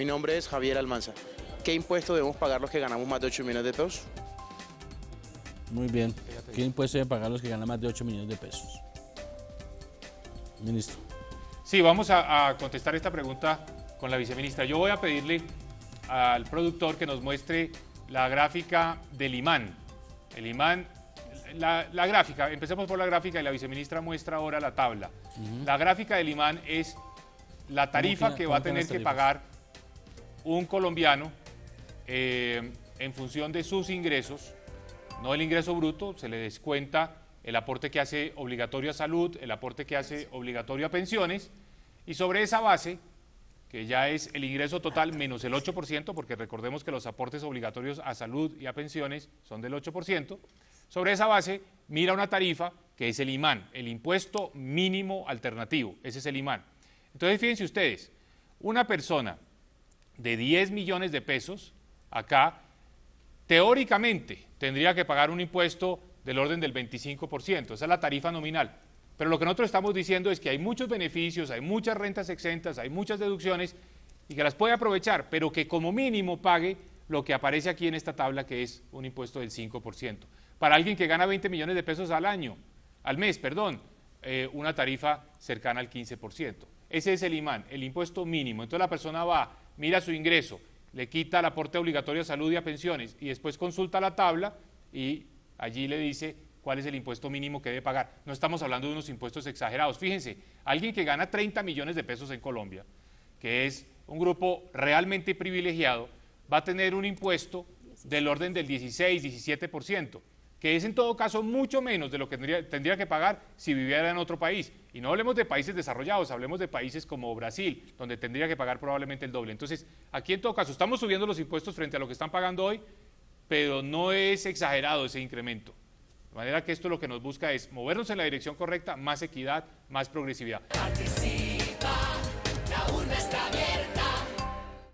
Mi nombre es Javier Almanza. ¿Qué impuesto debemos pagar los que ganamos más de 8 millones de pesos? Muy bien. ¿Qué impuesto deben pagar los que ganan más de 8 millones de pesos? Ministro. Sí, vamos a, a contestar esta pregunta con la viceministra. Yo voy a pedirle al productor que nos muestre la gráfica del imán. El imán, la, la gráfica, empecemos por la gráfica y la viceministra muestra ahora la tabla. La gráfica del imán es la tarifa que cómo va a tener que pagar un colombiano eh, en función de sus ingresos, no el ingreso bruto, se le descuenta el aporte que hace obligatorio a salud, el aporte que hace obligatorio a pensiones, y sobre esa base, que ya es el ingreso total menos el 8%, porque recordemos que los aportes obligatorios a salud y a pensiones son del 8%, sobre esa base mira una tarifa que es el imán, el impuesto mínimo alternativo, ese es el imán. Entonces fíjense ustedes, una persona de 10 millones de pesos acá, teóricamente tendría que pagar un impuesto del orden del 25%, esa es la tarifa nominal. Pero lo que nosotros estamos diciendo es que hay muchos beneficios, hay muchas rentas exentas, hay muchas deducciones y que las puede aprovechar, pero que como mínimo pague lo que aparece aquí en esta tabla, que es un impuesto del 5%. Para alguien que gana 20 millones de pesos al año, al mes, perdón, eh, una tarifa cercana al 15%. Ese es el imán, el impuesto mínimo. Entonces la persona va, mira su ingreso, le quita el aporte obligatorio a salud y a pensiones y después consulta la tabla y allí le dice cuál es el impuesto mínimo que debe pagar. No estamos hablando de unos impuestos exagerados. Fíjense, alguien que gana 30 millones de pesos en Colombia, que es un grupo realmente privilegiado, va a tener un impuesto del orden del 16, 17%, que es en todo caso mucho menos de lo que tendría, tendría que pagar si viviera en otro país. Y no hablemos de países desarrollados, hablemos de países como Brasil, donde tendría que pagar probablemente el doble. Entonces, aquí en todo caso estamos subiendo los impuestos frente a lo que están pagando hoy, pero no es exagerado ese incremento. De manera que esto lo que nos busca es movernos en la dirección correcta, más equidad, más progresividad.